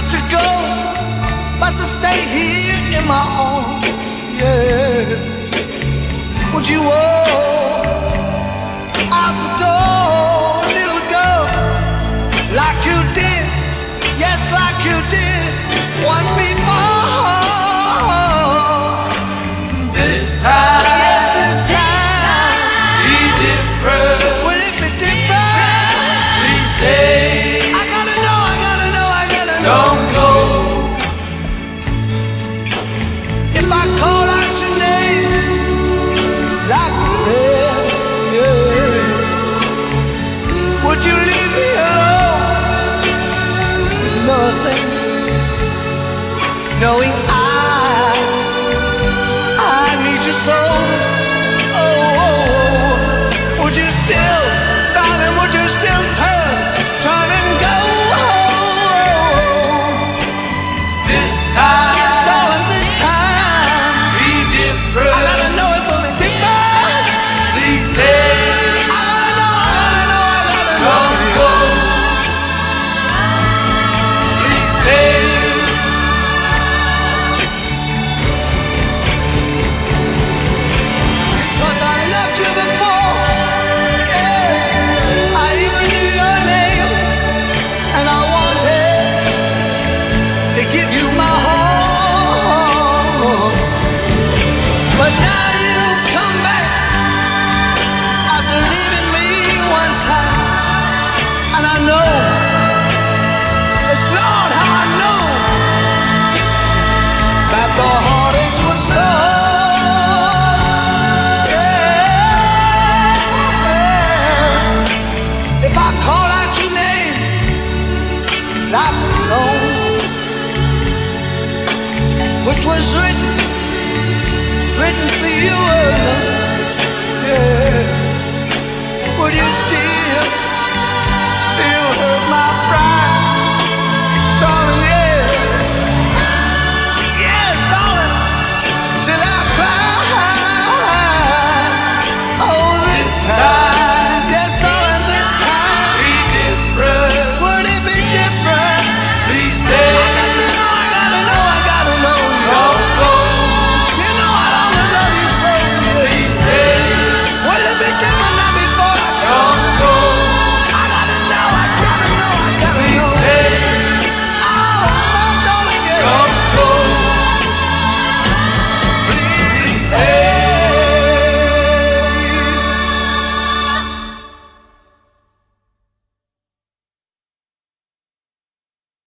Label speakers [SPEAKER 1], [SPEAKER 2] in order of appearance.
[SPEAKER 1] not to go, but to stay here in my arms. Yes. Would you? Oh, knowing I And I know, it's Lord, how I know that the heartaches would song which was written, written for you alone. Yes, would you still? love.